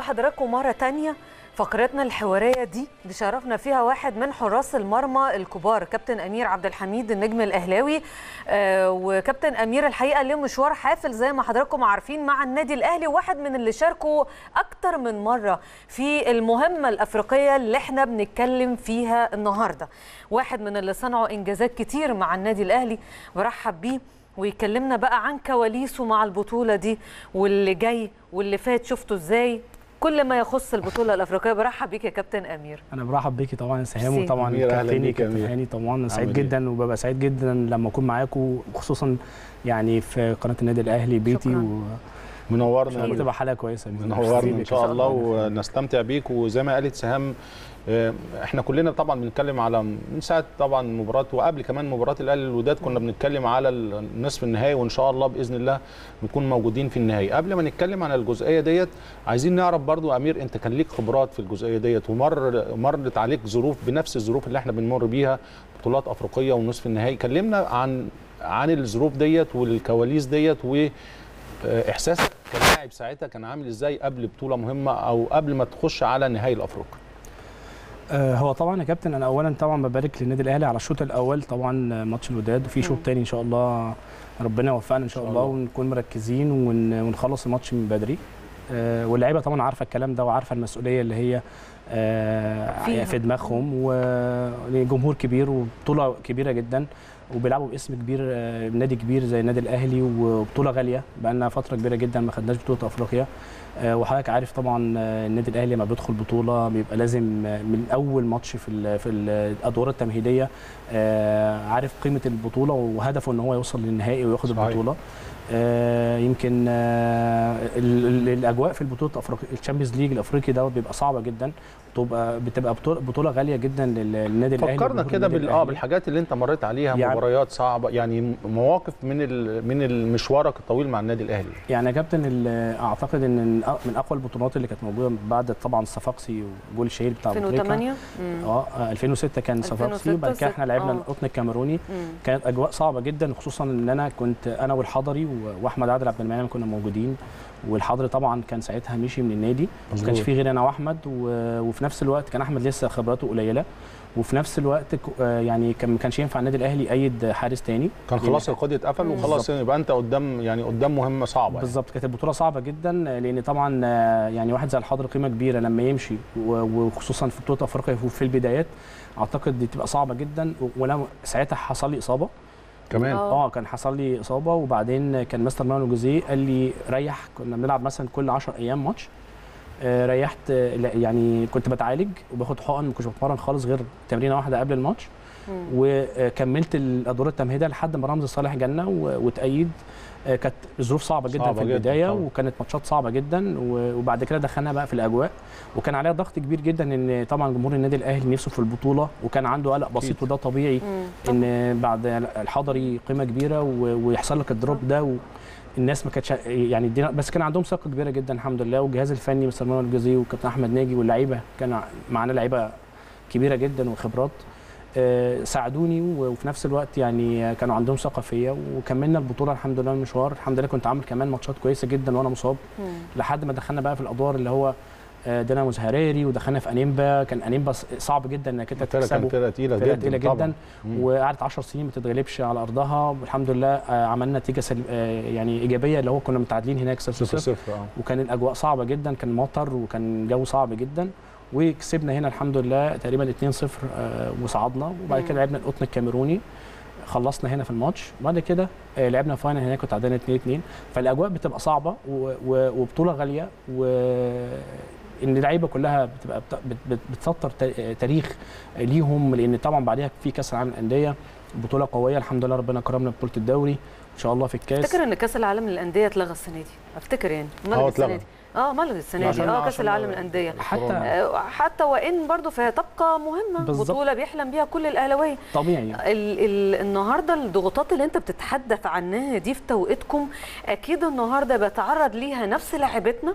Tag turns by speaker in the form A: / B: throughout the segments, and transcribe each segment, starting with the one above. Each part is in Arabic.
A: بحضراتكم مرة تانية فقرتنا الحوارية دي اللي شرفنا فيها واحد من حراس المرمى الكبار كابتن أمير عبد الحميد النجم الأهلاوي. آه وكابتن أمير الحقيقة له مشوار حافل زي ما حضراتكم عارفين مع النادي الأهلي واحد من اللي شاركوا أكتر من مرة في المهمة الأفريقية اللي إحنا بنتكلم فيها النهاردة. واحد من اللي صنعوا إنجازات كتير مع النادي الأهلي برحب بيه. ويكلمنا بقى عن كواليسه مع البطولة دي واللي جاي واللي فات شفته إزاي؟ كل ما يخص البطولة الأفريقية برحب بيك يا كابتن أمير
B: أنا برحب بيكي طبعا يا سهام. وطبعا كابتني
C: بيك
B: كابتن. هاني طبعا أنا سعيد
C: إيه؟
B: جدا وببقى سعيد جدا لما أكون معاكم خصوصا يعني في قناة النادي الأهلي بيتي
A: شكراً.
C: منورنا
B: وان تبقى حلقة كويسة.
C: منورنا
B: إن.
C: شاء الله ونستمتع بيك وزي ما قالت سهام إحنا كلنا طبعا بنتكلم على من ساعة طبعا مباراة وقبل كمان مباراة الأهلي الوداد كنا بنتكلم على النصف النهائي وإن شاء الله بإذن الله نكون موجودين في النهائي. قبل ما نتكلم عن الجزئية ديت عايزين نعرف برضو أمير أنت كان ليك خبرات في الجزئية ديت ومر مرت عليك ظروف بنفس الظروف اللي إحنا بنمر بيها بطولات أفريقية ونصف النهائي. كلمنا عن عن الظروف ديت والكواليس ديت و آه، كلاعب ساعتها كان عامل إزاي قبل بطولة مهمة أو قبل ما تخش على نهائي الأفريقي؟
B: آه، هو طبعا يا كابتن أنا اولا طبعا ببارك للنادي الأهلي على الشوط الأول طبعا آه، ماتش الوداد وفي شوط. تاني إن شاء الله ربنا يوفقنا إن شاء الله. ونكون مركزين ون- ونخلص الماتش من بدري آه، واللعيبة طبعا عارفة الكلام ده وعارفة المسؤولية اللي هي آه،
A: فيها.
B: في دماغهم وجمهور كبير وبطولة كبيرة جدا وبيلعبوا باسم كبير آه، نادي كبير زي النادي الأهلي وبطولة غالية بقى لنا فترة كبيرة جدا ما خدناش بطولة أفريقيا آه، وحضرتك عارف طبعا آه، النادي الأهلي لما بيدخل بطولة بيبقى لازم آه، من أول ماتش في ال في الأدوار التمهيدية آه، عارف قيمة البطولة وهدفه إن هو يوصل للنهائي وياخد. البطولة آه، يمكن آه، ال- ال- الأجواء في البطولة الأفريقية ال Champions League الأفريقي دوت بيبقى صعبة جدا بتبقى بتبقى بطولة غالية جدا لل- للنادي الأهلي
C: فكرنا كده بال
B: آه.
C: بالحاجات اللي انت مريت عليها
B: يعني-
C: مباريات صعبة يعني مواقف من ال من المشوارك الطويل مع النادي الأهلي
B: يعني يا كابتن ال- أعتقد إن من أقوى البطولات اللي كانت موجودة بعد طبعا الصفاقسي وجول شهير بتاع أبو تريكة.
A: 2008 مم.
B: آه آه، 2006 كان
A: 2006
B: صفاقسي وبعد كده إحنا لعبنا
A: آه.
B: القطن الكاميروني
A: مم.
B: كانت أجواء صعبة جدا خصوصا إن أنا كنت أنا والحضري و- وأحمد عادل عبد المنعم كنا موجودين والحضري طبعا كان ساعتها مشي من النادي ما كانش. فيه غير أنا وأحمد وفي نفس الوقت كان أحمد لسه خبراته قليلة وفي نفس الوقت آه، يعني كان ما كانش ينفع النادي الأهلي يأيد حارس تاني
C: كان خلاص القضية اتقفل. وخلاص يبقى أنت قدام يعني قدام مهمة صعبة يعني.
B: بالظبط كانت البطولة صعبة جدا لأن طبعا آه، يعني واحد زي الحضر قيمة كبيرة لما يمشي وخصوصا في بطولة أفريقيا في البدايات أعتقد دي تبقى صعبة جدا وأنا ساعتها حصل لي إصابة
C: كمان
A: آه.
B: آه كان حصل لي إصابة وبعدين كان مستر مانو جوزيه قال لي ريح كنا بنلعب مثلا كل 10 أيام ماتش آه، ريحت آه، يعني كنت بتعالج وباخد حقن ما كنتش بتمرن خالص غير تمرينة واحدة قبل الماتش. وكملت الأدوار التمهيدية لحد ما رمزي صالح جالنا وتأيد آه، كانت ظروف صعبة جدا
C: صعبة
B: في
C: جداً
B: البداية
C: طبعاً.
B: وكانت ماتشات صعبة جدا وبعد كده دخلنا بقى في الأجواء وكان عليها ضغط كبير جدا إن طبعا جمهور النادي الأهلي نفسه في البطولة وكان عنده قلق بسيط. وده طبيعي
A: مم.
B: إن بعد الحضري قيمة كبيرة ويحصل لك الدروب ده و الناس ما كانتش يعني الدنيا بس كان عندهم ثقة كبيرة جدا الحمد لله والجهاز الفني مستر مانويل الجوزيه وكابتن أحمد ناجي واللعيبة كان معانا لعيبة كبيرة جدا وخبرات ساعدوني و- وفي نفس الوقت يعني كانوا عندهم ثقه فيا وكملنا البطولة الحمد لله المشوار الحمد لله كنت عامل كمان ماتشات كويسة جدا وأنا مصاب.
A: مم.
B: لحد ما دخلنا بقى في الأدوار اللي هو آه، دينامو زهراري ودخلنا في أنيمبا. كان أنيمبا صعب جدا إنك
C: أنت كانت
B: تكسبه.
C: فرقة
B: تقيلة
C: جدا تقيلة.
B: جدا. وقعدت 10 سنين ما تتغلبش على أرضها. والحمد لله آه، عملنا نتيجة سل... آه، يعني إيجابية اللي هو كنا متعادلين هناك 0
C: صفر.
B: 0
C: صفر آه.
B: وكان الأجواء صعبة جدا. كان مطر وكان جو صعب جدا. وكسبنا هنا الحمد لله تقريبا 2 0 وصعدنا. وبعد كده. لعبنا القطن الكاميروني. خلصنا هنا في الماتش. وبعد كده آه، لعبنا فاينل هناك وتعادلنا 2 2 فالأجواء بتبقى صعبة. وبطولة غالية. و إن اللعيبة كلها بتبقى بت... بت... بت- بتسطر تا- تاريخ ليهم لأن طبعا بعدها في كأس العالم للأندية. بطولة قوية. الحمد لله ربنا كرمنا ببطولة الدوري. إن شاء الله في الكأس.
A: أفتكر إن كأس العالم للأندية اتلغى السنة دي. أفتكر يعني.
C: آه،
A: ملغي السنة
C: اتلغى.
A: آه ملغي السنة دي.
C: عشان-
A: آه
C: كأس
A: العالم للأندية.
B: حتى
A: آه، حتى وإن برضه فهي تبقى مهمة.
B: بالظبط.
A: بطولة بيحلم بيها كل الأهلاوية.
B: طبيعي
A: ال ال النهارده الضغوطات اللي انت بتتحدث عنها دي في توقيتكم أكيد النهارده بيتعرض ليها نفس لاعبتنا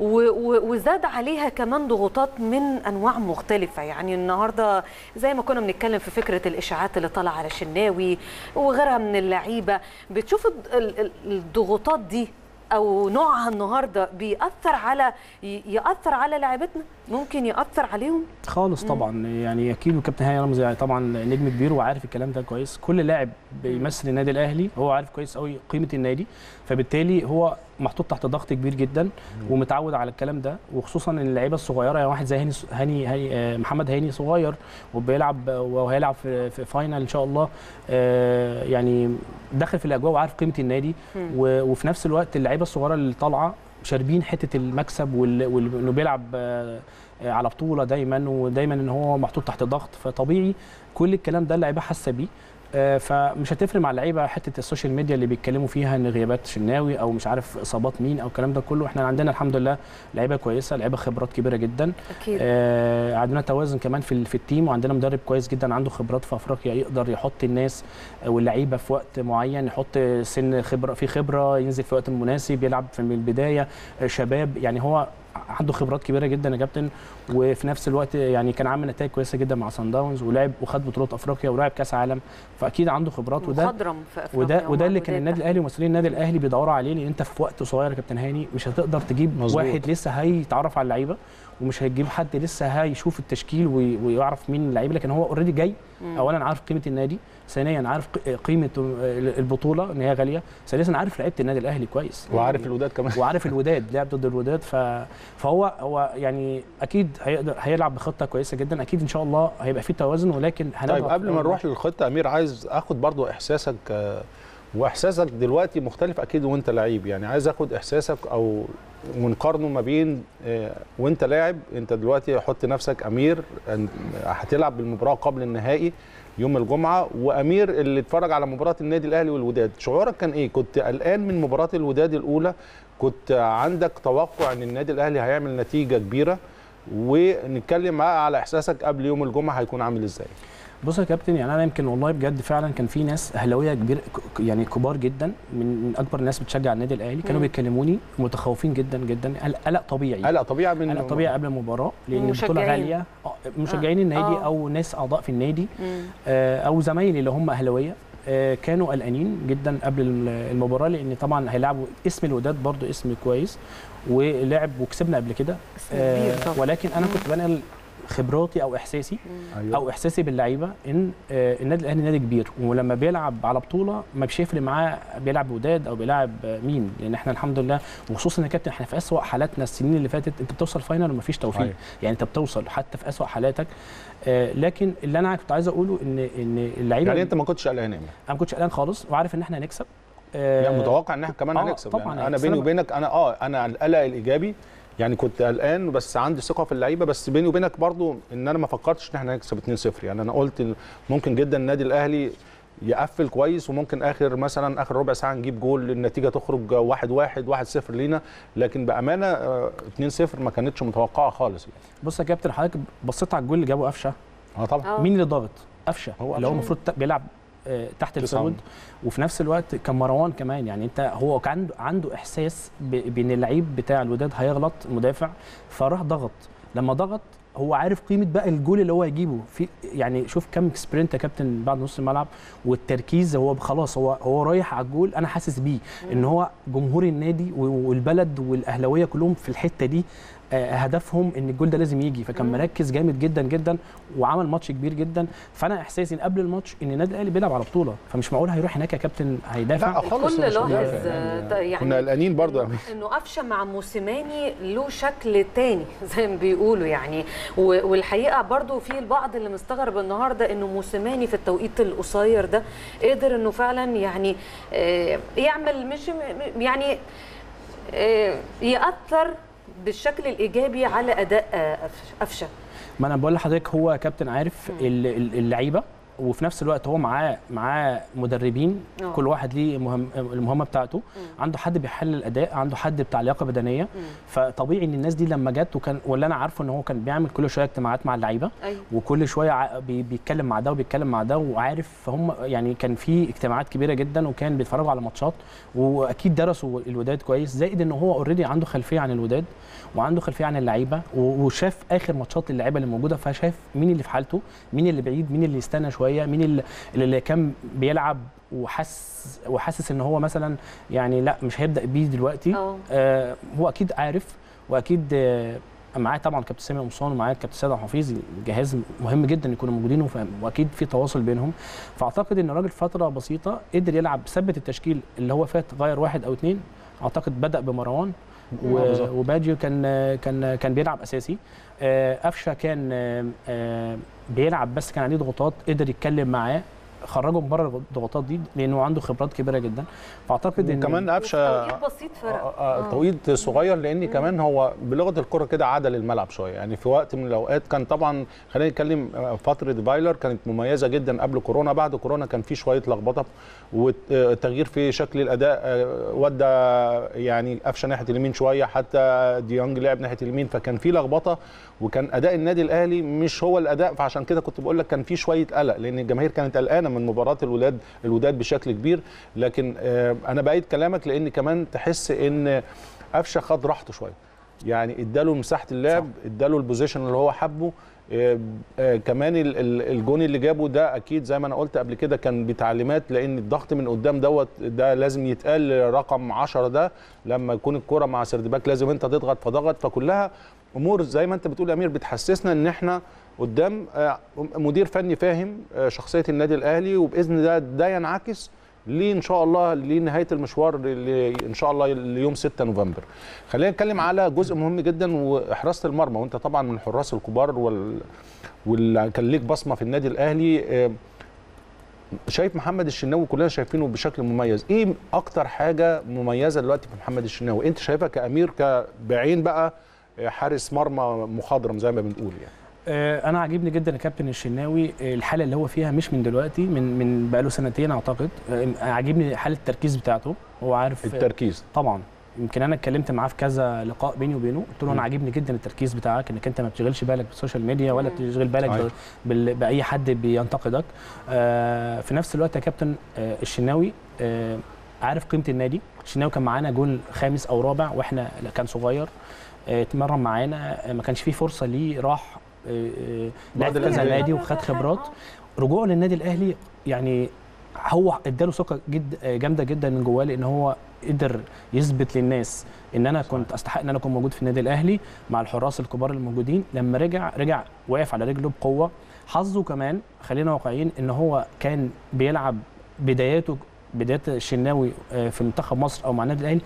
A: وزاد عليها كمان ضغوطات من أنواع مختلفة. يعني النهارده زي ما كنا بنتكلم في فكرة الإشاعات اللي طالعة على شناوي وغيرها من اللعيبة. بتشوف الض- ال- ال- الضغوطات دي أو نوعها النهارده بيأثر على يأثر على لاعبتنا؟ ممكن يأثر عليهم؟
B: خالص طبعا. يعني أكيد وكابتن هاني رمزي يعني طبعا نجم كبير وعارف الكلام ده كويس. كل لاعب بيمثل النادي الأهلي هو عارف كويس قوي قيمة النادي. فبالتالي هو محطوط تحت ضغط كبير جدا ومتعود على الكلام ده. وخصوصا إن اللعيبة الصغيرة يعني واحد زي هاني هاني, هاني آه، محمد هاني صغير وبيلعب وهيلعب في, في final إن شاء الله آه، يعني داخل في الأجواء وعارف قيمة النادي. وفي نفس الوقت اللعيبة الصغيرة اللي طالعة شاربين حتة المكسب وإنه بيلعب آه، على بطولة دايما ودايما إن هو محطوط تحت ضغط. فطبيعي كل الكلام ده اللعيبة حاسة بيه. فمش هتفرق مع اللعيبة حتة ال social media اللي بيتكلموا فيها إن غيابات شناوي أو مش عارف إصابات مين أو الكلام ده كله. إحنا عندنا الحمد لله لعيبة كويسة لعيبة خبرات كبيرة جدا.
A: أكيد.
B: آه عندنا توازن كمان في في ال team وعندنا مدرب كويس جدا عنده خبرات في أفريقيا يقدر يحط الناس واللعيبة في وقت معين يحط سن خبرة في خبرة ينزل في وقت مناسب يلعب في البداية. آه، شباب يعني هو عنده خبرات كبيرة جدا يا كابتن وفي نفس الوقت يعني كان عامل نتائج كويسة جدا مع سان داونز ولعب وخد بطولة أفريقيا ولعب كأس عالم فأكيد عنده خبرات وده
A: مخضرم في أفريقيا
B: وده وده اللي كان النادي الأهلي ومسؤولين النادي الأهلي بيدوروا عليه لأن أنت في وقت صغير يا كابتن هاني مش هتقدر تجيب
C: مظبوط.
B: واحد لسه هيتعرف على اللعيبة ومش هتجيب حد لسه هيشوف التشكيل وي- ويعرف مين اللعيبة لكن هو already جاي. اولا عارف قيمة النادي ثانيا عارف قيمة البطولة إن هي غالية. ثالثا عارف لعيبة النادي الأهلي كويس.
C: وعارف الوداد كمان.
B: وعارف الوداد لعب ضد الوداد. ف... فهو هو يعني أكيد هيقدر هيلعب بخطة كويسة جدا. أكيد إن شاء الله هيبقى في توازن ولكن
C: طيب قبل ما نروح للخطة أمير عايز أخد برضو إحساسك آه، وإحساسك دلوقتي مختلف أكيد وأنت لعيب. يعني عايز آخد إحساسك أو ونقارنه ما بين آه، وأنت لاعب أنت دلوقتي حط نفسك أمير هتلعب بالمباراة قبل النهائي يوم الجمعة وأمير اللي اتفرج على مباراة النادي الأهلي والوداد. شعورك كان إيه؟ كنت قلقان من مباراة الوداد الأولى؟ كنت عندك توقع إن النادي الأهلي هيعمل نتيجة كبيرة؟ ونتكلم معاه على إحساسك قبل يوم الجمعة هيكون عامل إزاي؟
B: بص يا كابتن يعني أنا يمكن والله بجد فعلا كان في ناس أهلاوية كبير يعني كبار جدا من أكبر الناس بتشجع النادي الأهلي كانوا. بيكلموني متخوفين جدا جدا قلق- طبيعي
C: قلق طبيعي من
B: قلق طبيعي قبل المباراة لأن البطولة
A: مشجعين.
B: غالية آه، مشجعين
A: آه.
B: النادي
A: آه.
B: أو ناس أعضاء في النادي. آه، أو زمايلي اللي هم أهلاوية آه، كانوا قلقانين جدا قبل الم- المباراة لأن طبعا هيلعبوا اسم الوداد برضو اسم كويس ولعب وكسبنا قبل كده ولكن أنا كنت بنقل خبراتي أو إحساسي
C: أيوة.
B: أو إحساسي باللعيبة إن آه، النادي الأهلي نادي كبير ولما بيلعب على بطولة ما مش هيفرق معاه بيلعب وداد أو بيلعب آه، مين لأن إحنا الحمد لله وخصوصا يا كابتن إحنا في أسوأ حالاتنا السنين اللي فاتت أنت بتوصل فاينل ومفيش توفيق.
C: صحيح.
B: يعني أنت بتوصل حتى في أسوأ حالاتك. آه، لكن اللي أنا كنت عايز أقوله إن إن اللعيبة
C: يعني أنت ما كنتش قلقان يعني
B: أنا ما كنتش قلقان خالص وعارف إن إحنا هنكسب. آه،
C: يعني متوقع إن إحنا كمان
B: آه،
C: هنكسب.
B: طبعاً
C: يعني
B: يعني أنا بيني
C: وبينك أنا آه أنا القلق الإيجابي يعني كنت قلقان بس عندي ثقة في اللعيبة بس بيني وبينك برضو إن أنا ما فكرتش إن إحنا هنكسب 2-0 يعني أنا قلت ممكن جدا النادي الأهلي يقفل كويس وممكن آخر مثلا آخر ربع ساعة نجيب جول النتيجة تخرج 1 1 1 0 لينا لكن بأمانة آه، 2 0 ما كانتش متوقعة خالص يعني.
B: بص يا كابتن حضرتك بصيت على الجول اللي جابه قفشة
C: آه طبعا
A: آه.
B: مين اللي ضاغط
C: قفشة
B: اللي هو. المفروض بيلعب آه، تحت
C: تسعة.
B: ال forward وفي نفس الوقت كان مروان كمان يعني انت هو كان عنده احساس بان اللعيب بتاع الوداد هيغلط مدافع فراح ضغط. لما ضغط هو عارف قيمة بقى الجول اللي هو هيجيبه. في يعني شوف كم sprint يا كابتن بعد نص الملعب والتركيز هو خلاص هو هو رايح على الجول أنا حاسس بيه. إن هو جمهور النادي والبلد والأهلاوية كلهم في الحتة دي آه، هدفهم إن الجول ده لازم يجي. فكان
A: مم.
B: مركز جامد جدا جدا وعمل ماتش كبير جدا. فأنا إحساسي إن قبل الماتش إن النادي الأهلي بيلعب على بطولة. فمش معقول هيروح هناك يا كابتن هيدافع؟
C: لا خالص مش
A: لاحظ آه، ط- يعني
C: كنا قلقانين أمير.
A: إنه قفشة مع موسيماني له شكل تاني زي ما بيقولوا يعني. والحقيقة برضو في البعض اللي مستغرب النهارده إنه موسيماني في التوقيت القصير ده قدر إنه فعلا يعني آه، يعمل مش يعني آه، يأثر بالشكل الإيجابي على أداء قفشه
B: ما أنا بقول لحضرتك هو كابتن عارف ال- ال- اللعيبة وفي نفس الوقت هو معاه معاه مدربين
A: آه.
B: كل واحد ليه مهم المهمة بتاعته. عنده حد بيحلل الأداء عنده حد بتاع لياقة بدنية. فطبيعي إن الناس دي لما جت وكان واللي أنا عارفه إن هو كان بيعمل كل شوية اجتماعات مع اللعيبة.
A: أيوه.
B: وكل شوية بيتكلم مع ده وبيتكلم مع ده. وعارف فهم يعني كان في اجتماعات كبيرة جدا وكان بيتفرجوا على ماتشات. وأكيد درسوا الوداد كويس. زائد إن هو اوريدي عنده خلفية عن الوداد وعنده خلفية عن اللعيبة. وشاف آخر ماتشات اللعيبه اللي موجودة. فشاف مين اللي في حالته مين اللي بعيد مين اللي يستنى شوية. شوية مين اللي, اللي كان بيلعب وحس وحاسس إن هو مثلا يعني لأ مش هيبدأ بيه دلوقتي. آه هو أكيد عارف وأكيد آه معاه طبعا كابتن سامي قمصان ومعاه كابتن سيد عبد الحفيظ جهاز مهم جدا يكونوا موجودين وأكيد في تواصل بينهم. فأعتقد إن الراجل فترة بسيطة قدر يلعب ثبت التشكيل اللي هو فات غير واحد أو اثنين أعتقد بدأ بمروان
C: آه،.
B: وباجيو كان كان كان بيلعب أساسي. آه، قفشة كان آه، آه، بيلعب بس كان عليه ضغوطات قدر يتكلم معاه. خرجه من بره الضغوطات دي لأنه عنده خبرات كبيره جدا. فأعتقد إن
C: وكمان قفشه
A: بسيط فرق.
C: آه، آه، توقيت صغير لأن كمان هو بلغة الكرة كده عدل الملعب شوية. يعني في وقت من الأوقات كان طبعا خلينا نتكلم آه، فترة فايلر كانت مميزة جدا قبل كورونا. بعد كورونا كان في شوية لخبطة وتغيير في شكل الأداء آه، ودى يعني قفشه ناحية اليمين شوية حتى ديانج لعب ناحية اليمين فكان في لخبطة. وكان أداء النادي الأهلي مش هو الأداء فعشان كده كنت بقول لك كان في شوية قلق لأن الجماهير كانت قلقانة من مباراة الولاد الوداد بشكل كبير. لكن آه، أنا بايد كلامك لأن كمان تحس إن قفشة خد راحته شوية. يعني إداله مساحة اللعب إداله البوزيشن اللي هو حبه. آه، آه، كمان ال- ال- الجون اللي جابه ده أكيد زي ما أنا قلت قبل كده كان بتعليمات لأن الضغط من قدام دوت ده لازم يتقال رقم 10 ده. لما يكون الكرة مع سردباك لازم أنت تضغط فضغط. فكلها أمور زي ما أنت بتقول يا أمير بتحسسنا إن إحنا قدام آه، مدير فني فاهم آه، شخصية النادي الأهلي وبإذن الله ده ينعكس ليه إن شاء الله لنهايه المشوار اللي إن شاء الله ليوم 6 نوفمبر. خلينا نتكلم على جزء مهم جدا وحراسه المرمى. وأنت طبعا من الحراس الكبار وال واللي كان ليك بصمة في النادي الأهلي آه، شايف محمد الشناوي كلنا شايفينه بشكل مميز. إيه أكتر حاجة مميزة دلوقتي في محمد الشناوي؟ أنت شايفها كأمير بعين بقى حارس مرمى مخضرم زي ما بنقول يعني.
B: آه، أنا عاجبني جدا الكابتن الشناوي آه، الحالة اللي هو فيها مش من دلوقتي من من بقاله سنتين أعتقد. آه، عاجبني حالة التركيز بتاعته هو عارف
C: التركيز.
B: طبعا. يمكن أنا اتكلمت معاه في كذا لقاء بيني وبينه قلت له. أنا عاجبني جدا التركيز بتاعك إنك أنت ما بتشغلش بالك بال social media
A: ولا.
B: بتشغل بالك بال- بأي حد بينتقدك. آه، في نفس الوقت يا كابتن آه، الشناوي آه، عارف قيمة النادي؟ الشناوي كان معانا جول خامس أو رابع وإحنا كان صغير. اتمرن معانا. آه، ما كانش فيه فرصة ليه راح آه، آه، لعب
C: بعد
B: كذا. نادي وخد خبرات. رجوعه للنادي الأهلي يعني هو اداله ثقة جد جامدة جدا من جواه لأن هو قدر يثبت للناس إن أنا كنت أستحق إن أنا أكون موجود في النادي الأهلي مع الحراس الكبار الموجودين. لما رجع رجع واقف على رجله بقوة. حظه كمان خلينا واقعيين إن هو كان بيلعب بداياته بدايه الشناوي آه، في منتخب مصر أو مع النادي
C: الأهلي.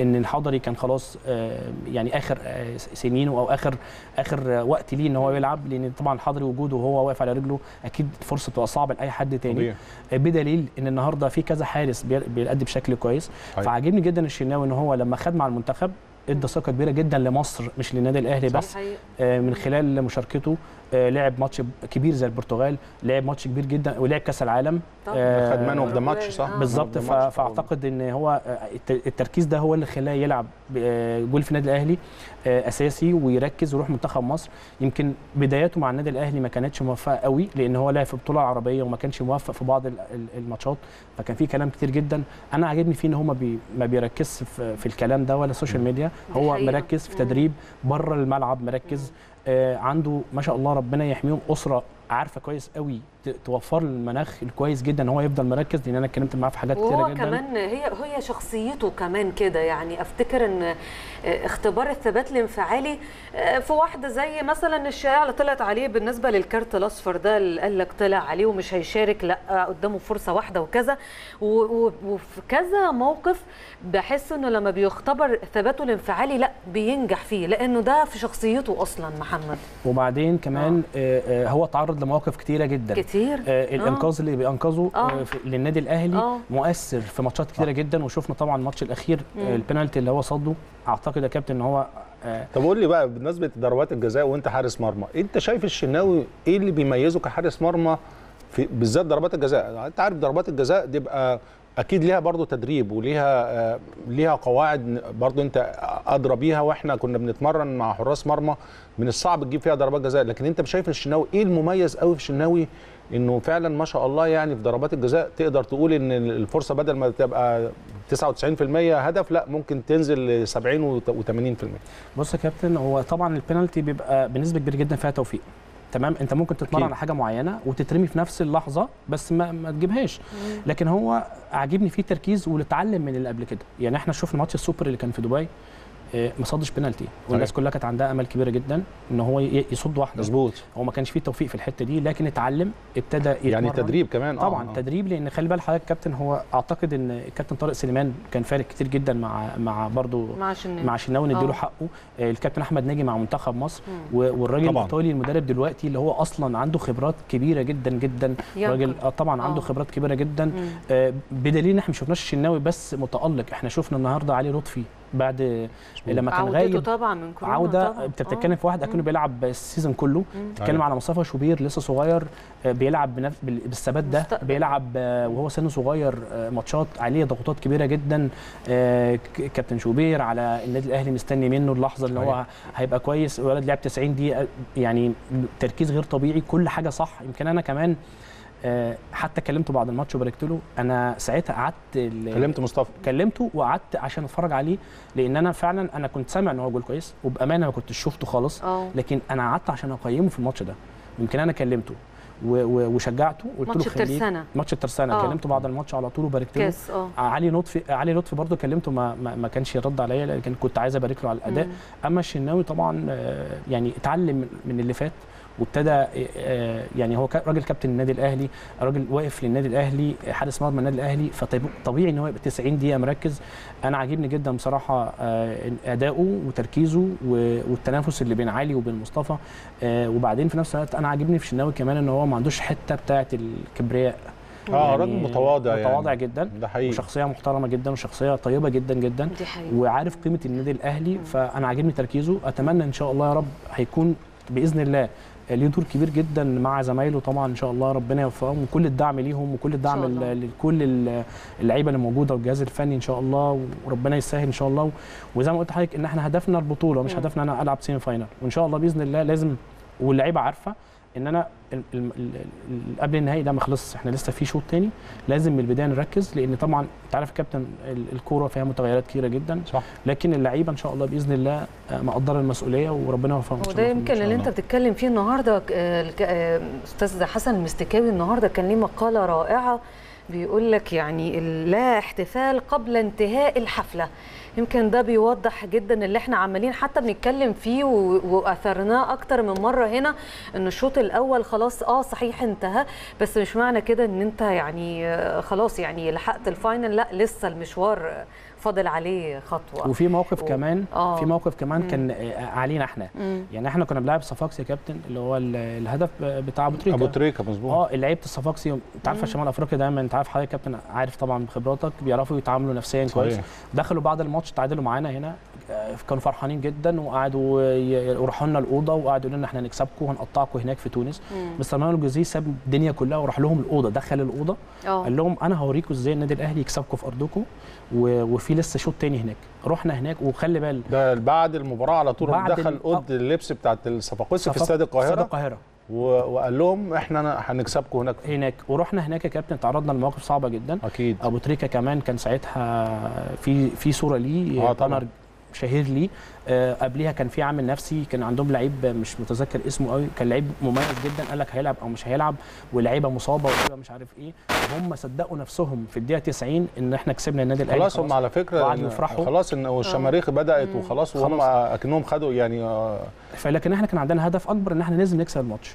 B: إن الحضري كان خلاص آه، يعني آخر آه، سنينه أو آخر آخر آه، وقت ليه إن هو يلعب لأن طبعا الحضري وجوده وهو واقف على رجله أكيد الفرصه بتبقى صعبة لأي حد تاني.
C: طبيعي.
B: بدليل إن النهارده في كذا حارس بي- بيأدي بشكل كويس.
C: صحيح.
B: فعاجبني جدا الشناوي إن هو لما خد مع المنتخب إدى ثقة كبيرة جدا لمصر مش للنادي الأهلي بس آه، من خلال مشاركته. آه، لعب ماتش كبير زي البرتغال لعب ماتش كبير جدا ولعب كأس العالم آه،
C: خد man of the match
B: صح؟ بالظبط. فأعتقد إن هو آه، الت- التركيز ده هو اللي خلاه يلعب آه، جول في النادي الأهلي آه، أساسي ويركز ويروح منتخب مصر يمكن بداياته مع النادي الأهلي ما كانتش موفقة قوي لأن هو لعب في البطوله العربيه وما كانش موفق في بعض ال- ال- الماتشات فكان في كلام كتير جدا أنا عاجبني فيه إن هو ما, بي ما بيركزش في, في الكلام ده ولا ال social media
A: دي
B: هو. مركز في. تدريب بره الملعب مركز آه عنده ما شاء الله ربنا يحميهم أسرة عارفه كويس قوي توفر له المناخ الكويس جدا ان هو يفضل مركز لأن أنا اتكلمت معاه في حاجات
A: كتيرة
B: جدا.
A: كمان هي هي شخصيته كمان كده. يعني افتكر ان آه، اختبار الثبات الانفعالي آه، في واحدة زي مثلا الشائعه اللي طلعت عليه بالنسبة للكارت الأصفر ده اللي قال لك طلع عليه ومش هيشارك لأ قدامه فرصة واحدة وكذا. وفي كذا موقف بحس إنه لما بيختبر ثباته الانفعالي لأ بينجح فيه لأنه ده في شخصيته أصلا محمد.
B: وبعدين كمان آه. آه هو تعرض لمواقف كتيرة جدا
A: كتير
B: آه الإنقاذ اللي بينقذه
A: آه.
B: آه. للنادي الأهلي
A: آه.
B: مؤثر في ماتشات كتيرة جدا وشفنا طبعا الماتش
A: الأخير.
B: آه البنالتي اللي هو صده أعتقد يا كابتن إن هو آه
C: طب قول لي بقى بالنسبة لضربات الجزاء وأنت حارس مرمى أنت شايف الشناوي إيه اللي بيميزه كحارس مرمى في بالذات ضربات الجزاء أنت عارف ضربات الجزاء دي بقى أكيد ليها برضو تدريب وليها آه، ليها قواعد برضو أنت أدرى بيها وإحنا كنا بنتمرن مع حراس مرمى من الصعب تجيب فيها ضربات جزاء. لكن أنت مش شايف الشناوي إيه المميز قوي في الشناوي؟ إنه فعلا ما شاء الله يعني في ضربات الجزاء تقدر تقول إن الفرصة بدل ما تبقى 99% هدف لأ ممكن تنزل ل 70 و 80%
B: بص يا كابتن هو طبعا البنالتي بيبقى بنسبة كبيرة جدا فيها توفيق. تمام؟ انت ممكن تتمرن. على حاجة معينة وتترمي في نفس اللحظة بس ما, ما تجيبهاش. لكن هو عاجبني فيه تركيز واتعلم من اللي قبل كده. يعني إحنا شفنا ماتش السوبر اللي كان في دبي. ما صدش بنالتي والناس
C: صحيح.
B: كلها كانت عندها أمل كبيرة جدا إن هو يصد واحدة
C: مظبوط
B: هو ما كانش فيه توفيق في الحتة دي لكن اتعلم ابتدى
C: يعني. تدريب كمان
B: طبعا
C: آه.
B: تدريب لأن خلي بال حضرتك كابتن هو أعتقد إن الكابتن طارق سليمان كان فارق كتير جدا مع مع برضه
A: مع شناوي
B: مع شناوي نديله
A: آه.
B: حقه آه، الكابتن أحمد ناجي مع منتخب مصر
A: مم.
B: والراجل. الإيطالي المدرب دلوقتي اللي هو أصلا عنده خبرات كبيرة جدا جدا. راجل آه، طبعا عنده
A: آه.
B: خبرات كبيرة جدا. آه، بدليل إن إحنا ما شفناش الشناوي بس متألق إحنا شفنا النهارده علي لطفي بعد لما كان
A: عودته
B: غايب
A: طبعا من كورونا
B: عودة
A: طبعاً.
B: انت
A: آه.
B: بتتكلم في واحد
A: أكنه.
B: بيلعب السيزون كله. بتتكلم. على مصطفى شوبير لسه صغير آه، بيلعب بنفس بال- بالثبات ده
A: مستقبل.
B: بيلعب آه، وهو سنه صغير آه، ماتشات عليه ضغوطات كبيرة جدا آه، ك- كابتن شوبير على النادي الأهلي مستني منه اللحظة اللي هو. هيبقى كويس الولد لعب 90 دقيقة يعني تركيز غير طبيعي كل حاجة صح يمكن أنا كمان آه، حتى كلمته بعد الماتش وباركت له أنا ساعتها قعدت
C: كلمت مصطفى.
B: كلمته وقعدت عشان أتفرج عليه لأن أنا فعلا أنا كنت سامع إن هو جول كويس وبأمانة ما كنتش شفته خالص
A: آه
B: لكن أنا قعدت عشان أقيمه في الماتش ده. يمكن أنا كلمته و- و- وشجعته قلت
A: ماتش
B: له خليك.
A: الترسانة.
B: ماتش الترسانة.
A: آه.
B: كلمته بعد الماتش على طول وباركت له. علي لطفي علي لطفي برضه كلمته ما, ما, ما كانش يرد عليا لكن كنت عايز أبارك له على الأداء.
A: مم.
B: أما الشناوي طبعا آه، يعني اتعلم من- من اللي فات. وابتدى آه، يعني هو راجل كابتن النادي الأهلي راجل واقف للنادي الأهلي حارس مرمى النادي الأهلي فطبيعي إن هو يبقى 90 دقيقة مركز. أنا عاجبني جدا بصراحة آه، أداؤه وتركيزه والتنافس اللي بين علي وبين مصطفى. آه، وبعدين في نفس الوقت أنا عاجبني في الشناوي كمان إن هو ما عندوش حتة بتاعه الكبرياء.
C: آه
B: يعني
C: راجل متواضع يعني.
B: متواضع جدا
C: ده حقيقي.
B: وشخصية محترمة جدا وشخصية طيبة جدا جدا
A: دي حقيقة.
B: وعارف قيمة النادي الأهلي فأنا عاجبني تركيزه. أتمنى إن شاء الله يا رب هيكون بإذن الله ليه دور كبير جدا مع زمايله. طبعا إن شاء الله ربنا يوفقهم وكل الدعم ليهم وكل الدعم لكل ال- اللعيبة اللي موجودة والجهاز الفني إن شاء الله وربنا يسهل إن شاء الله. وزي ما قلت لحضرتك إن إحنا هدفنا البطولة مش. هدفنا أنا ألعب سيمي فاينل وإن شاء الله بإذن الله لازم واللعيبة عارفة ان أنا ال- ال- ال- ال- قبل النهائي ده ما خلصش إحنا لسه في شوط تاني لازم من البداية نركز لأن طبعا انت عارف يا كابتن ال- الكورة فيها متغيرات كتيرة جدا
C: صح
B: لكن اللعيبة إن شاء الله بإذن الله آه، مقدرة المسؤولية وربنا يوفقهم
A: وده يمكن اللي. انت بتتكلم فيه النهارده آه، آه، أستاذ حسن المستكاوي النهارده كان ليه مقالة رائعة بيقول لك يعني لا احتفال قبل انتهاء الحفلة. يمكن ده بيوضح جدا اللي إحنا عمالين حتى بنتكلم فيه وأثرناه أكتر من مرة هنا إن الشوط الأول خلاص آه صحيح انتهى بس مش معنى كده إن أنت يعني آه، خلاص يعني لحقت الفاينل لأ لسه المشوار فاضل عليه خطوة.
B: وفي موقف
A: و-
B: كمان
A: آه.
B: في موقف كمان
A: مم.
B: كان آه، علينا إحنا.
A: مم.
B: يعني إحنا كنا بنلعب صفاقسي يا كابتن اللي هو ال- الهدف بتاع أبو تريكة.
C: أبو تريكة مظبوط.
B: آه لعيبة الصفاقسي انت عارف شمال أفريقيا دايما انت عارف حضرتك يا كابتن عارف طبعا بخبراتك بيعرفوا يتعاملوا نفسيا كويس. دخلوا بعد الماتش تعادلوا معانا هنا. آه، كانوا فرحانين جدا وقعدوا يروحوا لنا الأوضة وقعدوا يقولوا لنا إحنا هنكسبكم وهنقطعكم هناك في تونس.
A: مم.
B: مستر مانويل الجوزيه ساب الدنيا كلها وراح لهم الأوضة دخل
A: الأوضة.
B: قال لهم أنا هوريكم إزاي النادي الأهلي يكسبكم في أرضكم. وفي لسه شوط تاني هناك. رحنا هناك وخلي بال
C: ده بعد المباراة على طول دخل اوضه اللبس بتاعت الصفاقسي في استاد
B: استاد
C: القاهرة.
B: القاهرة.
C: و- وقال لهم إحنا هنكسبكم هناك.
B: هناك. ورحنا هناك يا كابتن تعرضنا لمواقف صعبة جدا.
C: أكيد.
B: أبو تريكة كمان كان ساعتها في في صورة ليه.
C: آه طبعاً.
B: شهير ليه. آه قبليها كان في عامل نفسي كان عندهم لعيب مش متذكر اسمه قوي كان لعيب مميز جدا قال لك هيلعب أو مش هيلعب ولعيبه مصابة ولعيبه مش عارف إيه. هم صدقوا نفسهم في الدقيقة 90 إن إحنا كسبنا النادي الأهلي
C: خلاص هم على فكرة
B: وقعدوا
C: إن-
B: يفرحوا.
C: خلاص إن والشماريخ بدأت وخلاص وهم. أكنهم خدوا يعني آه،
B: فلكن إحنا كان عندنا هدف أكبر إن إحنا لازم نكسب الماتش.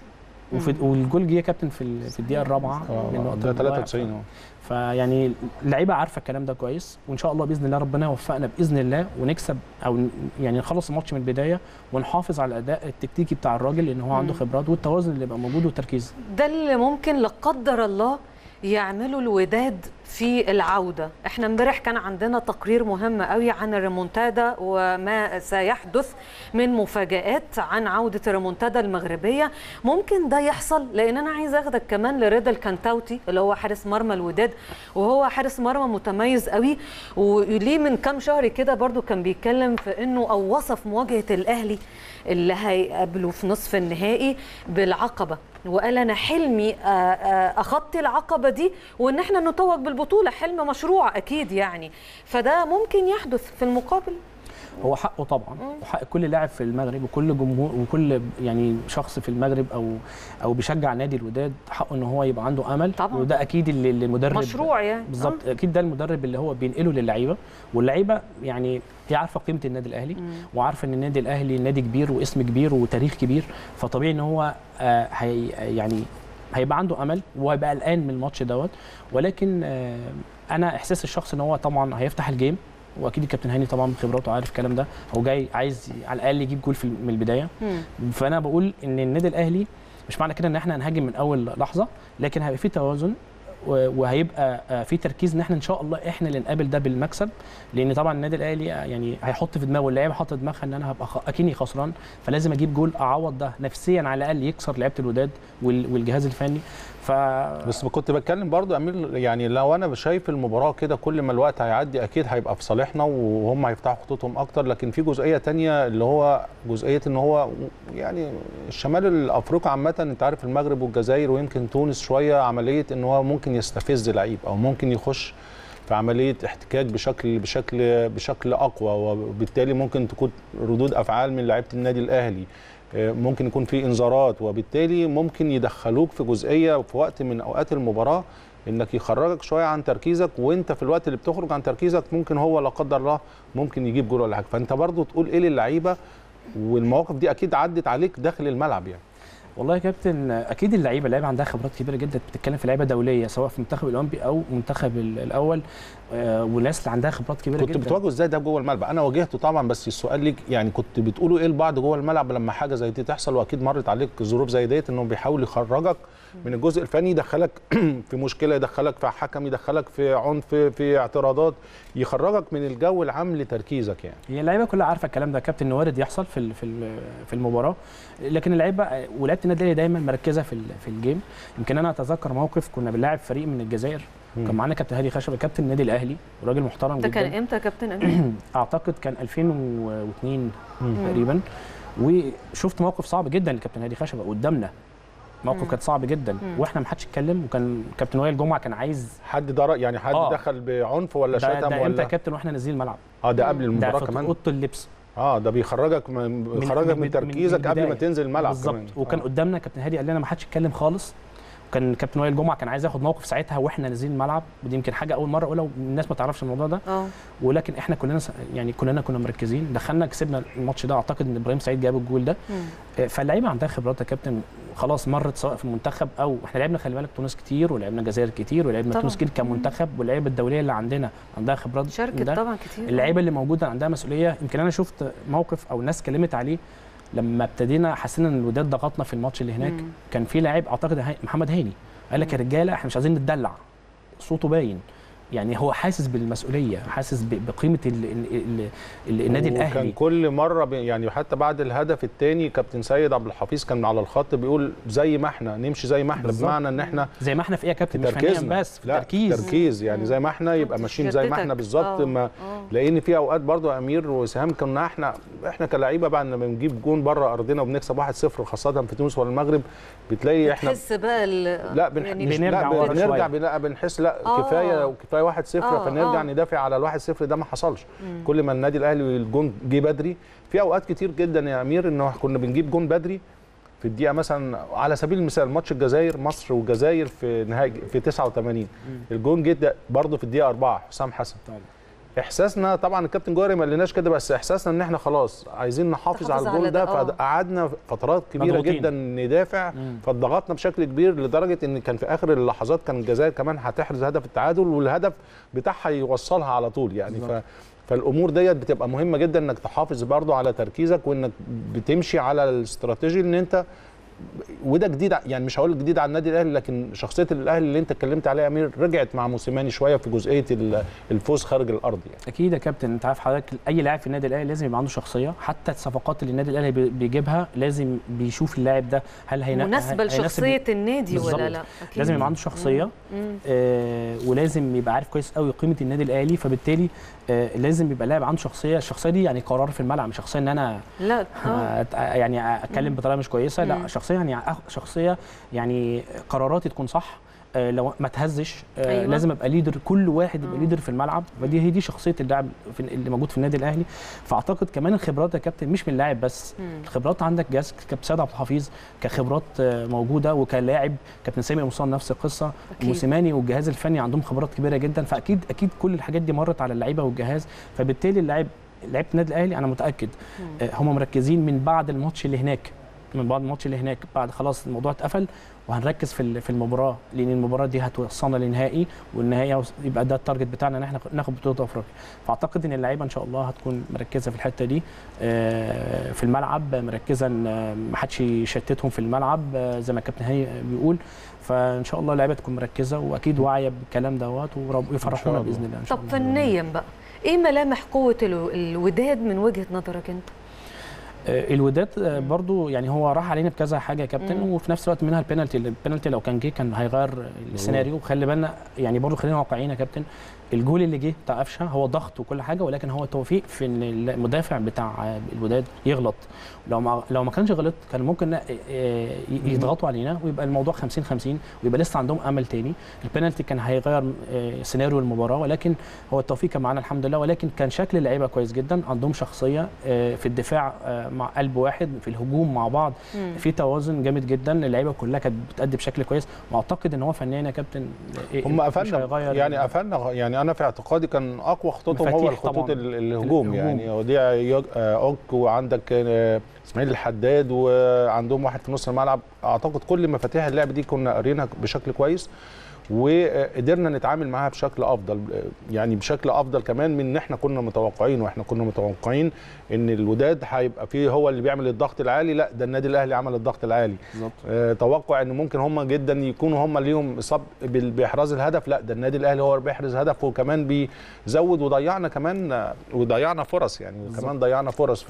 B: وفي والجول جه يا كابتن في في الدقيقة الرابعة من وقت
C: ده
B: الضايع.
C: 93 آه
B: فيعني اللعيبة عارفة الكلام ده كويس وإن شاء الله بإذن الله ربنا يوفقنا بإذن الله ونكسب أو يعني نخلص الماتش من البداية ونحافظ على الأداء التكتيكي بتاع الراجل لأن هو عنده. خبرات والتوازن اللي يبقى موجود والتركيز
A: ده اللي ممكن لا قدر الله يعملوا الوداد في العودة. إحنا امبارح كان عندنا تقرير مهم قوي عن الريمونتادا وما سيحدث من مفاجآت عن عودة الريمونتادا المغربية. ممكن ده يحصل لأن أنا عايز أخدك كمان لرضا الكنتاوتي اللي هو حارس مرمى الوداد وهو حارس مرمى متميز قوي وليه من كام شهر كده برضو كان بيتكلم في إنه أو وصف مواجهة الأهلي اللي هيقابله في نصف النهائي بالعقبة. وقال أنا حلمي أخطي العقبة دي وإن إحنا نتوج بالبطوله حلم مشروع أكيد يعني. فده ممكن يحدث في المقابل؟
B: هو حقه طبعا وحق كل لاعب في المغرب وكل جمهور وكل يعني شخص في المغرب أو أو بيشجع نادي الوداد حقه إن هو يبقى عنده أمل.
A: طبعاً.
B: وده أكيد اللي المدرب
A: مشروع يعني.
B: بالظبط. أكيد ده المدرب اللي هو بينقله للعيبة واللعيبة يعني هي عارفة قيمة النادي الأهلي وعارفة إن النادي الأهلي نادي كبير واسم كبير وتاريخ كبير فطبيعي إن هو آه يعني هيبقى عنده أمل وهيبقى قلقان من الماتش دوت. ولكن آه أنا إحساس الشخص إن هو طبعا هيفتح الجيم وأكيد الكابتن هاني طبعا بخبراته عارف الكلام ده. هو جاي عايز على الأقل يجيب جول في من البداية.
A: مم.
B: فأنا بقول إن النادي الأهلي مش معنى كده إن إحنا هنهاجم من أول لحظة لكن هيبقى في توازن وهيبقى آه، في تركيز إن إحنا إن شاء الله إحنا اللي نقابل ده بالمكسب لأن طبعا النادي الأهلي آه، يعني هيحط في دماغه اللعيبه حاطة دماغها إن أنا هبقى اكني خسران فلازم أجيب جول أعوض ده نفسيا على الأقل يكسر لعيبة الوداد وال- والجهاز الفني. ف
C: بس كنت بتكلم برضو أمير يعني لو أنا شايف المباراة كده كل ما الوقت هيعدي أكيد هيبقى في صالحنا وهم هيفتحوا خطوطهم أكتر لكن في جزئية تانية اللي هو جزئية إن هو يعني الشمال الافريقي عامة أنت عارف المغرب والجزائر ويمكن تونس شوية عملية إن هو ممكن يستفز لعيب أو ممكن يخش في عملية احتكاك بشكل بشكل بشكل أقوى وبالتالي ممكن تكون ردود أفعال من لعيبة النادي الأهلي. ممكن يكون في انذارات وبالتالي ممكن يدخلوك في جزئية في وقت من أوقات المباراة إنك يخرجك شوية عن تركيزك وأنت في الوقت اللي بتخرج عن تركيزك ممكن هو لا قدر الله ممكن يجيب جول ولا حاجة. فأنت برضو تقول إيه للعيبة والمواقف دي أكيد عدت عليك داخل الملعب يعني.
B: والله يا كابتن أكيد اللعيبة اللعيبة عندها خبرات كبيرة جدا. بتتكلم في لعيبة دولية سواء في المنتخب الأولمبي أو المنتخب ال- الأول. آه، اللي عندها خبرات كبيرة
C: كنت
B: جدا.
C: بتواجهه إزاي ده جوه الملعب؟ أنا واجهته طبعا بس السؤال ليك يعني كنت بتقولوا إيه لبعض جوه الملعب لما حاجة زي دي تحصل؟ وأكيد مرت عليك ظروف زي ديت إنه بيحاول يخرجك من الجزء الفني يدخلك في مشكلة يدخلك في حكم يدخلك في عنف في اعتراضات يخرجك من الجو العام لتركيزك يعني.
B: هي اللعيبة كلها عارفة الكلام ده كابتن وارد يحصل في في ال- في المباراة. لكن اللعيبة ولعيبة النادي الأهلي دايما مركزة في في الجيم. يمكن أنا أتذكر موقف كنا بنلاعب فريق من الجزائر.
C: مم.
B: كان معانا كابتن هادي خشبه كابتن النادي الأهلي وراجل محترم
A: ده
B: جدا.
A: كان إمتى كابتن؟
B: أعتقد كان 2002
C: مم.
B: تقريبا. وشفت موقف صعب جدا لكابتن هادي خشبه قدامنا. موقف. كان صعب جدا
A: مم.
B: وإحنا ما حدش اتكلم وكان كابتن وائل جمعة كان عايز
C: حد ضرب يعني حد
B: آه.
C: دخل بعنف ولا
B: ده,
C: شتم
B: ده إمتى
C: ولا
B: يا كابتن وإحنا نازلين الملعب
C: آه ده قبل
B: ده
C: المباراة
B: في
C: كمان
B: أوضة اللبس
C: آه ده بيخرجك من بيخرجك من,
B: من-
C: تركيزك
B: من
C: قبل ما. تنزل الملعب
B: بالظبط. وكان
C: آه.
B: قدامنا كابتن هادي قال لنا ما حدش يتكلم خالص وكان كابتن وائل جمعة كان عايز ياخد موقف ساعتها وإحنا نازلين الملعب ودي يمكن حاجة أول مرة اقولها والناس ما تعرفش الموضوع ده.
A: آه.
B: ولكن إحنا كلنا يعني كلنا كنا مركزين. دخلنا كسبنا الماتش ده أعتقد إن إبراهيم سعيد جاب الجول ده. آه، فاللعيبة عندها خبرات يا كابتن. خلاص مرت سواء في المنتخب أو إحنا لعبنا خلي بالك تونس كتير ولعبنا الجزائر كتير ولعبنا. تونس كتير كمنتخب واللعيبة الدولية اللي عندنا عندها خبرات
A: شاركت. طبعا كتير.
B: اللعيبة اللي موجودة عندها مسؤولية. يمكن أنا شفت موقف أو الناس اتكلمت عليه لما ابتدينا حسينا إن الوداد ضغطنا في الماتش اللي هناك
A: مم.
B: كان في لاعب أعتقد محمد هاني قال لك يا رجالة إحنا مش عايزين نتدلع. صوته باين. يعني هو حاسس بالمسؤولية حاسس بقيمة ال ال ال ال النادي
C: وكان
B: الأهلي
C: كل مرة يعني حتى بعد الهدف الثاني كابتن سيد عبد الحفيظ كان على الخط بيقول زي ما إحنا نمشي زي ما إحنا
B: بالظبط.
C: بمعنى إن إحنا
B: زي ما إحنا في إيه يا كابتن مش فنيا بس في
C: لا
B: تركيز
C: يعني زي ما إحنا يبقى ماشيين زي ما
A: إحنا.
C: بالظبط
A: آه،
C: ما
A: آه.
C: لأن في أوقات برضو أمير وسهام كنا إحنا إحنا كلاعيبة بعد ما بنجيب جون بره أرضنا وبنكسب 1-0 خاصة في تونس ولا المغرب بتلاقي إحنا
A: تحس بقى
C: لا بنح...
A: يعني
B: بنرجع
C: لا بنرجع بنحس لا
A: آه.
C: كفايه وكفايه 1 0
A: آه،
C: فنرجع
A: آه.
C: ندافع على ال 1 0 ده ما حصلش
A: مم.
C: كل ما النادي الأهلي الجون جه بدري في أوقات كتير جدا يا أمير انه كنا بنجيب جون بدري في الدقيقة مثلا على سبيل المثال ماتش الجزائر مصر والجزائر في نهاية في 89 الجون جه برضه في الدقيقة 4 حسام حسن
B: طبعا.
C: إحساسنا طبعا الكابتن جوهري ما قالناش كده بس إحساسنا إن إحنا خلاص عايزين نحافظ على الجول
A: ده، آه.
C: فقعدنا فترات كبيرة
B: مضغوطين.
C: جدا ندافع. فضغطنا بشكل كبير لدرجة إن كان في آخر اللحظات كان الجزائر كمان هتحرز هدف التعادل والهدف بتاعها يوصلها على طول يعني ف. فالأمور ديت بتبقى مهمة جدا إنك تحافظ برضو على تركيزك وإنك بتمشي على الاستراتيجي إن أنت وده جديد يعني مش هقول جديد على النادي الأهلي لكن شخصية الأهلي اللي أنت اتكلمت عليها يا أمير رجعت مع موسيماني شوية في جزئية ال- الفوز خارج الأرض يعني
B: أكيد يا كابتن أنت عارف حضرتك أي لاعب في النادي الأهلي لازم يبقى عنده شخصية حتى الصفقات اللي النادي الأهلي بي- بيجيبها لازم بيشوف اللاعب ده هل هينا-
A: مناسبة
B: هيناسب-
A: لشخصية النادي ولا. لا أكيد.
B: لازم يبقى عنده شخصية
A: مم.
B: آه ولازم يبقى عارف كويس قوي قيمة النادي الأهلي فبالتالي آه لازم يبقى لاعب عنده شخصية الشخصية دي يعني قرار في الملعب مش شخصية إن أنا
A: لا آه.
B: آه يعني أتكلم بطريقة مش كويسة
A: مم.
B: لا شخصية يعني شخصية يعني قراراتي تكون صح آه، لو ما تهزش آه،
A: أيوة.
B: لازم أبقى leader كل واحد يبقى leader في الملعب. فدي هي دي شخصية اللاعب اللي موجود في النادي الأهلي. فأعتقد كمان الخبرات يا كابتن مش من اللاعب بس.
A: مم.
B: الخبرات عندك جهاز كابتن عبد الحفيظ كخبرات آه، موجودة وكلاعب كابتن سامي مصطفى نفس
A: القصة.
B: موسيماني والجهاز الفني عندهم خبرات كبيرة جدا. فأكيد أكيد كل الحاجات دي مرت على اللعيبة والجهاز. فبالتالي اللاعب لعيبة النادي الأهلي
A: أنا
B: متأكد هم مركزين من بعد الماتش اللي هناك. من بعد الماتش اللي هناك بعد خلاص الموضوع اتقفل وهنركز في ال- في المباراة لأن المباراة دي هتوصلنا لنهائي والنهائي يبقى ده ال target بتاعنا إن إحنا ناخد بطولة أفريقيا. فأعتقد إن اللعيبة إن شاء الله هتكون مركزة في الحتة دي. آه، في الملعب مركزة إن ما حدش يشتتهم في الملعب آه، زي ما الكابتن هاني بيقول. فإن شاء الله اللعيبة تكون مركزة وأكيد واعيه بالكلام دوت ويفرحونا
C: الله.
B: بإذن الله إن شاء
A: طب
B: الله.
A: فنيا بقى إيه ملامح قوة الو- الوداد من وجهة نظرك
B: أنت؟ الوداد آه، برضو يعني هو راح علينا بكذا حاجة يا كابتن
A: مم.
B: وفي نفس الوقت منها البينالتي البينالتي لو كان جه كان هيغير السيناريو وخلي بالنا يعني برضو خلينا واقعيين يا كابتن الجول اللي جه بتاع قفشه هو ضغط وكل حاجة ولكن هو توفيق في إن المدافع بتاع الوداد يغلط. لو ما لو ما كانش غلط كان ممكن آه، يضغطوا علينا ويبقى الموضوع 50 50 ويبقى لسه عندهم أمل تاني. البينالتي كان هيغير آه، سيناريو المباراة ولكن هو التوفيق كان معانا الحمد لله ولكن كان شكل اللعيبة كويس جدا. عندهم شخصية آه، في الدفاع آه، مع قلب واحد في الهجوم مع بعض. في توازن جامد جدا. اللعيبة كلها كانت بتأدي بشكل كويس. وأعتقد إن هو فنيا يا كابتن آه،
C: هم قفلنا
B: هيغير
C: يعني قفلنا يعني أنا في اعتقادي كان أقوى خطوطهم هو الخطوط الهجوم. يعني. وديع آه، اوك وعندك آه، إسماعيل الحداد وعندهم واحد في نص الملعب. أعتقد كل مفاتيح اللعب دي كنا قارينها بشكل كويس. وقدرنا نتعامل معاها بشكل أفضل يعني بشكل أفضل كمان من إن إحنا كنا متوقعين وإحنا كنا متوقعين إن الوداد هيبقى فيه هو اللي بيعمل الضغط العالي لأ ده النادي الأهلي عمل الضغط العالي.
B: بالظبط.
C: آه، توقع إن ممكن هم جدا يكونوا هم ليهم اصاب بال- بإحراز الهدف لأ ده النادي الأهلي هو اللي بيحرز هدف وكمان بيزود وضيعنا كمان آه، وضيعنا فرص يعني وكمان ضيعنا فرص.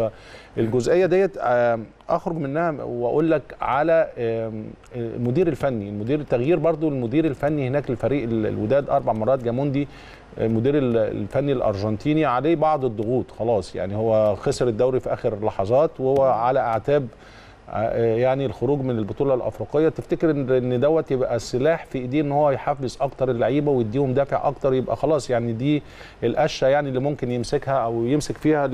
C: فالجزئية ديت آه، أخرج منها وأقول لك على آم، المدير الفني المدير التغيير برضو المدير الفني هناك للفريق ال- الوداد أربع مرات جاموندي المدير ال- الفني الأرجنتيني عليه بعض الضغوط خلاص. يعني هو خسر الدوري في آخر لحظات وهو على اعتاب يعني الخروج من البطولة الأفريقية. تفتكر ان دوت يبقى السلاح في إيديه إن هو يحفز أكتر اللعيبة ويديهم دافع أكتر يبقى خلاص يعني دي القشة يعني اللي ممكن يمسكها أو يمسك فيها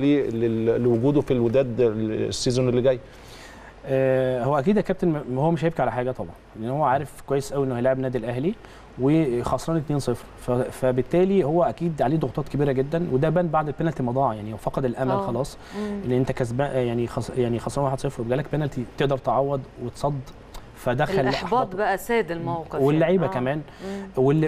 C: لوجوده في الوداد ال season اللي جاي؟
B: آه، هو أكيد يا كابتن هو مش هيبكي على حاجة طبعا لأن هو عارف كويس قوي إنه هيلاعب النادي الأهلي وخسران 2-0 ف- فبالتالي هو أكيد عليه ضغوطات كبيرة جدا وده بان بعد البينالتي ما ضاع يعني فقد الأمل
A: آه.
B: خلاص. إن أنت كسبان يعني خس يعني خسران 1-0 وجالك بينالتي تقدر تعوض وتصد فدخل
A: الإحباط بقى ساد الموقف
B: واللعيبة
A: يعني. آه.
B: كمان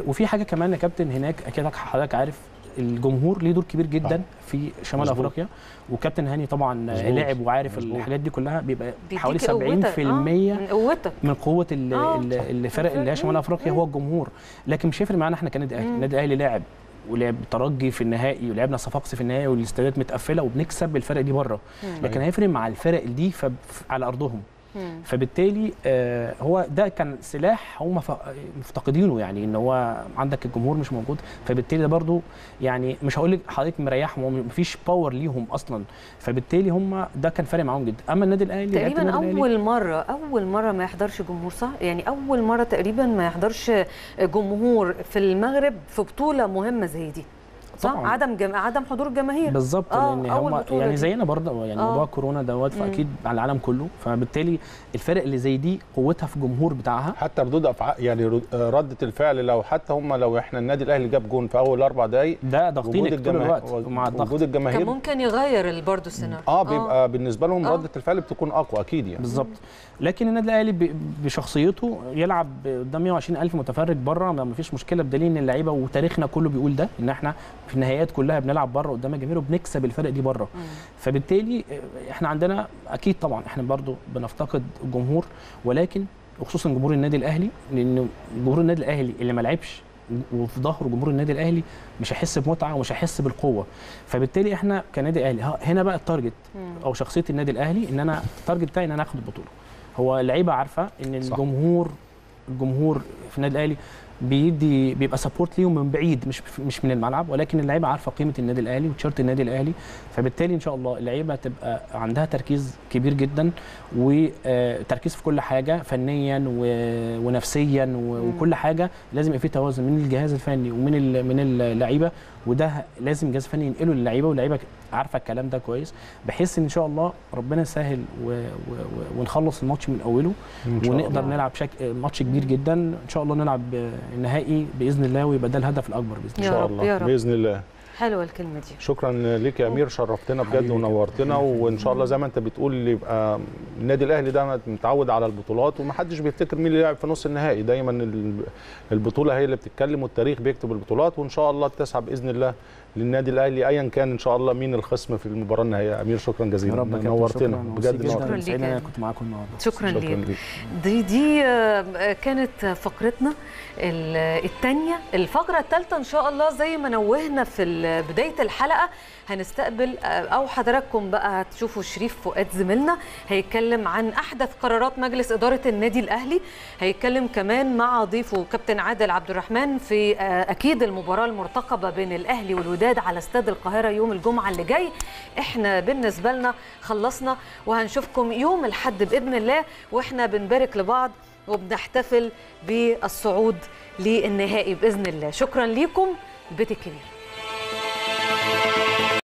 B: وفي حاجة كمان يا كابتن هناك أكيد حضرتك عارف الجمهور ليه دور كبير جدا
C: آه.
B: في شمال
C: مظبوط.
B: افريقيا وكابتن هاني طبعا. لاعب وعارف
C: مظبوط.
B: الحاجات دي كلها بيبقى حوالي 70%
A: قوتك. آه. من قوتك
B: من قوة ال-
A: آه.
B: ال- الفرق اللي هي شمال أفريقيا هو الجمهور لكن مش هيفرق معانا إحنا كنادي
A: أهلي.
B: النادي الاهلي لاعب ولعب ترجي في النهائي ولعبنا صفاقسي في النهائي والاستادات متقفلة وبنكسب الفرق دي بره
A: مم.
B: لكن هيفرق مع الفرق دي على
A: أرضهم.
B: فبالتالي آه، هو ده كان سلاح هم مفتقدينه يعني إن هو عندك الجمهور مش موجود. فبالتالي ده برضو يعني مش هقول لك حضرتك مريحهم مفيش power ليهم أصلا. فبالتالي هم ده كان فارق معاهم جدا. أما النادي الأهلي
A: تقريبا أول مرة أول مرة ما يحضرش جمهور صح؟ يعني أول مرة تقريبا ما يحضرش جمهور في المغرب في بطولة مهمة زي دي. صح
B: طبعاً.
A: عدم جم... عدم حضور الجماهير
B: بالظبط
A: آه، لأن
B: هم يعني. زينا برضه يعني
A: آه.
B: موضوع كورونا دوت. فأكيد على العالم كله فبالتالي الفرق اللي زي دي قوتها في الجمهور بتاعها
C: حتى ردود افعال يعني رد- ردة الفعل لو حتى هم لو إحنا النادي الأهلي جاب جون في أول أربع دقائق
B: ده ضاغطينك طول الوقت مع
C: وجود
B: الضغط
A: كان
C: الجماهير
A: ممكن يغير برضه السيناريو
C: آه بيبقى بالنسبة لهم
A: آه.
C: ردة الفعل بتكون أقوى أكيد يعني
B: بالظبط لكن النادي الاهلي بشخصيته يلعب قدام 120 ألف متفرج بره ما فيش مشكلة بدليل إن اللعيبة وتاريخنا كله بيقول ده إن إحنا في النهائيات كلها بنلعب بره قدام الجماهير وبنكسب الفرق دي بره. فبالتالي إحنا عندنا أكيد طبعا إحنا برضو بنفتقد الجمهور ولكن وخصوصا جمهور النادي الأهلي لأن جمهور النادي الأهلي اللي ما لعبش وفي ظهره جمهور النادي الأهلي مش هيحس بمتعة ومش هيحس بالقوة فبالتالي إحنا كنادي أهلي هنا بقى ال
A: target.
B: أو شخصية النادي الأهلي إن أنا ال target بتاعي إن أنا آخد البطولة هو اللعيبة عارفة إن
C: صح.
B: الجمهور الجمهور في النادي الأهلي بيدي بيبقى support ليهم من بعيد مش مش من الملعب ولكن اللعيبة عارفة قيمة النادي الأهلي وتيشيرت النادي الأهلي. فبالتالي إن شاء الله اللعيبة تبقى عندها تركيز كبير جدا وتركيز في كل حاجة فنيا ونفسيا وكل حاجة. لازم يبقى في توازن من الجهاز الفني ومن ال- من اللعيبة وده لازم الجهاز الفني ينقله للعيبة واللعيبة عارفة الكلام ده كويس بحيث إن شاء الله ربنا يسهل و... و... و... ونخلص الماتش من
C: أوله شاء
B: ونقدر
A: الله.
B: نلعب شك... ماتش كبير جدا إن شاء الله نلعب النهائي بإذن الله ويبقى ده الهدف الأكبر بإذن
C: ان
A: يا
B: الله
C: شاء
A: رب،
C: الله
A: يا رب.
C: بإذن الله
A: حلوة الكلمة دي
C: شكرا ليك يا أمير شرفتنا بجد. ونورتنا وإن شاء الله زي ما أنت بتقول يبقى النادي الأهلي ده متعود على البطولات ومحدش بيفتكر مين اللي لعب في نص النهائي دايما ال- البطولة هي اللي بتتكلم والتاريخ بيكتب البطولات وإن شاء الله تسعى بإذن الله للنادي الأهلي ايا كان إن شاء الله مين الخصم في المباراة النهائية. أمير شكرا جزيلا.
B: يا
C: نورتنا. بجد نورتنا.
A: شكراً
B: جدا
A: ليك. أنا.
B: كنت معاكم النهارده.
A: شكرا
C: شكرا
A: ليك. دي دي آه، كانت فقرتنا الثانية الفقرة الثالثة إن شاء الله زي ما نوهنا في ال- بداية الحلقة. هنستقبل آه، أو حضراتكم بقى هتشوفوا شريف فؤاد زميلنا. هيتكلم عن أحدث قرارات مجلس إدارة النادي الأهلي. هيتكلم كمان مع ضيفه كابتن عادل عبد الرحمن في آه، أكيد المباراة المرتقبة بين الأهلي والوداد على استاد القاهرة يوم الجمعة اللي جاي. إحنا بالنسبة لنا خلصنا وهنشوفكم يوم الحد بإذن الله وإحنا بنبارك لبعض وبنحتفل بالصعود للنهائي بإذن الله. شكرا ليكم. البيت الكبير